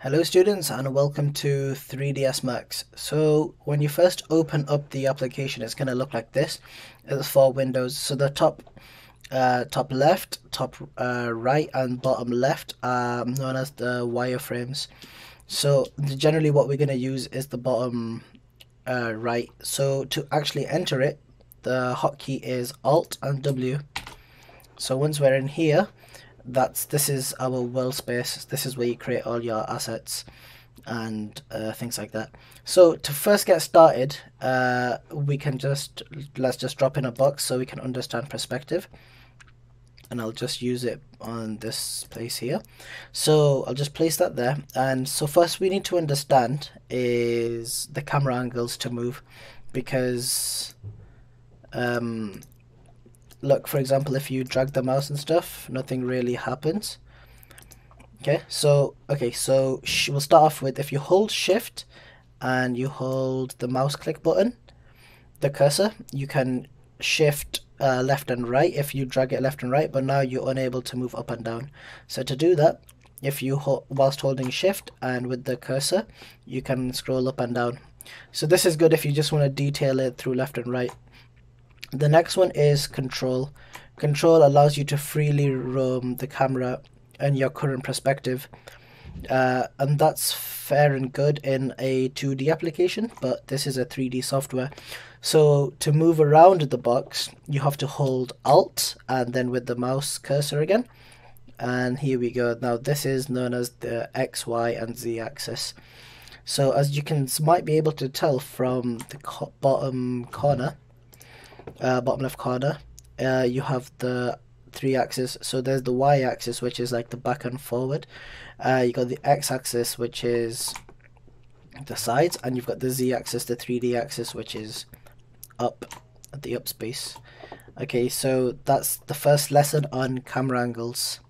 Hello students and welcome to 3ds Max. So when you first open up the application it's going to look like this. It's four windows. So the top uh, top left, top uh, right and bottom left are known as the wireframes. So generally what we're going to use is the bottom uh, right. So to actually enter it the hotkey is Alt and W. So once we're in here that's this is our world space this is where you create all your assets and uh, things like that. So to first get started uh, we can just let's just drop in a box so we can understand perspective. And I'll just use it on this place here. So I'll just place that there. And so first we need to understand is the camera angles to move because um, look for example if you drag the mouse and stuff nothing really happens. Okay so okay so we'll start off with if you hold shift and you hold the mouse click button the cursor you can shift uh, left and right if you drag it left and right but now you're unable to move up and down. So to do that if you hold whilst holding shift and with the cursor you can scroll up and down. So this is good if you just want to detail it through left and right the next one is control. Control allows you to freely roam the camera in your current perspective. Uh, and that's fair and good in a 2D application, but this is a 3D software. So to move around the box, you have to hold Alt and then with the mouse cursor again. And here we go. Now this is known as the X, Y, and Z axis. So as you can might be able to tell from the co bottom corner, uh, bottom left corner, uh, you have the three axes. So there's the y axis, which is like the back and forward. Uh, you got the x axis, which is the sides, and you've got the z axis, the 3D axis, which is up at the up space. Okay, so that's the first lesson on camera angles.